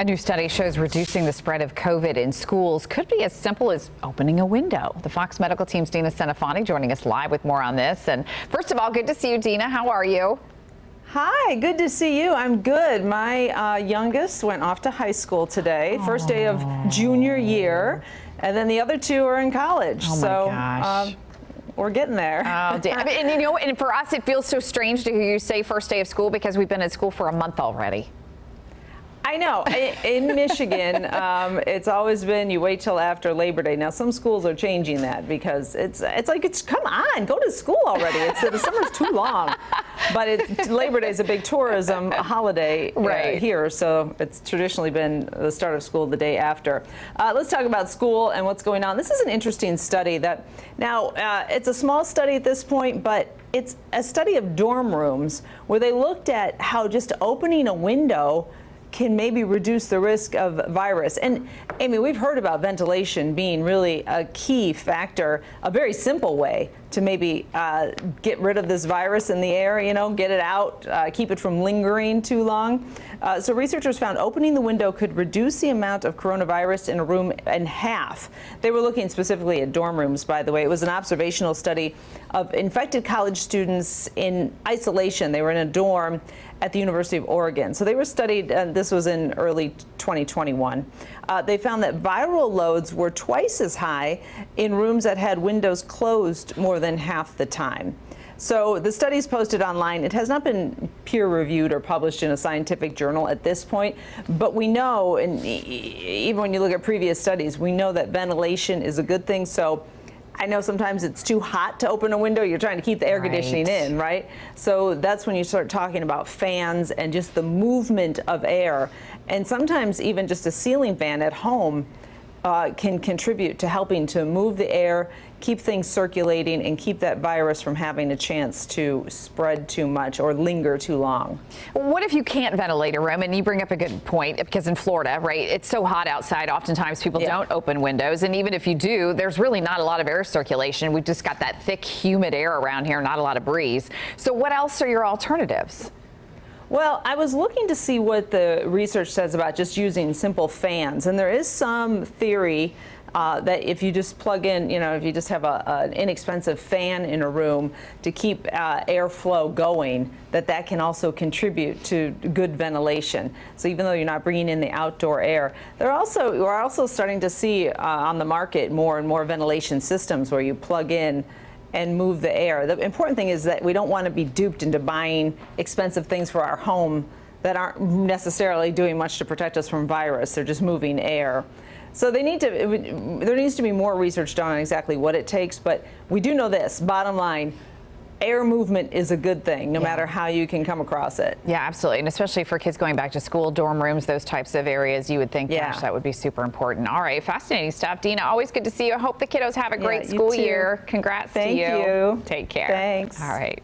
A new study shows reducing the spread of COVID in schools could be as simple as opening a window. The Fox Medical team's Deena Centofanti joining us live with more on this. And first of all, good to see you, Deena. How are you? Hi, good to see you. I'm good. My uh, youngest went off to high school today, first day of junior year, and then the other two are in college. Oh my so, gosh. um, we're getting there. Oh, dear. I mean, and you know, and for us, it feels so strange to hear you say first day of school because we've been at school for a month already. I know. In Michigan, um, it's always been you wait till after Labor Day. Now, some schools are changing that because it's it's like it's come on, go to school already. It's the summer's too long. But it's, Labor Day is a big tourism holiday uh, Right. here, so it's traditionally been the start of school the day after. Uh, let's talk about school and what's going on. This is an interesting study that now uh, it's a small study at this point, but it's a study of dorm rooms where they looked at how just opening a window can maybe reduce the risk of virus. And Amy, we've heard about ventilation being really a key factor, a very simple way to maybe uh, get rid of this virus in the air, you know, get it out, uh, keep it from lingering too long. Uh, so researchers found opening the window could reduce the amount of coronavirus in a room in half. They were looking specifically at dorm rooms, by the way. It was an observational study of infected college students in isolation. They were in a dorm at the University of Oregon. So they were studied, and this was in early 2021. Uh, they found that viral loads were twice as high in rooms that had windows closed more than half the time. So the study's posted online. It has not been peer reviewed or published in a scientific journal at this point, but we know, and even when you look at previous studies, we know that ventilation is a good thing. So I know sometimes it's too hot to open a window. You're trying to keep the air conditioning in, right? So that's when you start talking about fans and just the movement of air. And sometimes even just a ceiling fan at home uh, can contribute to helping to move the air, keep things circulating, and keep that virus from having a chance to spread too much or linger too long. What if you can't ventilate a room? And you bring up a good point because in Florida, right, it's so hot outside. Oftentimes people Yeah. don't open windows. And even if you do, there's really not a lot of air circulation. We've just got that thick, humid air around here, not a lot of breeze. So, what else are your alternatives? Well, I was looking to see what the research says about just using simple fans, and there is some theory uh, that if you just plug in, you know, if you just have a, an inexpensive fan in a room to keep uh, airflow going, that that can also contribute to good ventilation. So even though you're not bringing in the outdoor air, they're also we're also starting to see uh, on the market more and more ventilation systems where you plug in and move the air. The important thing is that we don't want to be duped into buying expensive things for our home that aren't necessarily doing much to protect us from virus. They're just moving air. So they need to. it There needs to be more research done on exactly what it takes. But we do know this. Bottom line, air movement is a good thing, no matter how you can come across it. Yeah, absolutely. And especially for kids going back to school, dorm rooms, those types of areas, you would think, Yeah. gosh, that would be super important. All right, fascinating stuff. Deena, always good to see you. I hope the kiddos have a great you school too. year. Congrats Thank to you. you. Take care. Thanks. All right.